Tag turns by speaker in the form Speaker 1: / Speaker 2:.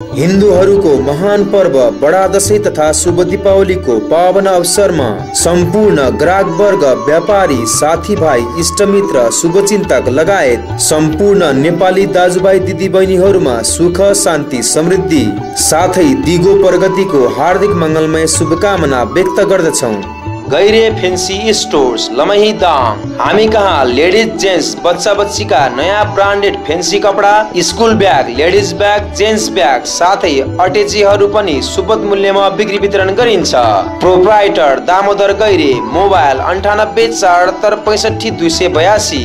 Speaker 1: हिन्दूहरूको महान पर्व बडा दसैँ तथा शुभ दीपावलीको पावन अवसरमा सम्पूर्ण ग्राहक वर्ग व्यापारी साथीभाइ इष्टमित्र शुभचिन्तक लगायत सम्पूर्ण नेपाली दाजुभाइ दिदीबहिनीहरूमा सुख शान्ति समृद्धि साथै दिगो प्रगतिको हार्दिक मङ्गलमय शुभकामना व्यक्त गर्दछौँ। गैरे फेन्सी स्टोर्स लमही दाम हामी कहाँ लेडिज जेन्ट्स बच्चा बच्चीका नयाँ ब्रान्डेड फेन्सी कपडा school bag ladies bag gents bag साथै अटेचीहरू पनि सुपथ मूल्यमा बिक्री वितरण गरिन्छ। प्रोप्राइटर दामोदर गैरे मोबाइल अन्ठानब्बे चार पैँसठी दुई सय बयासी।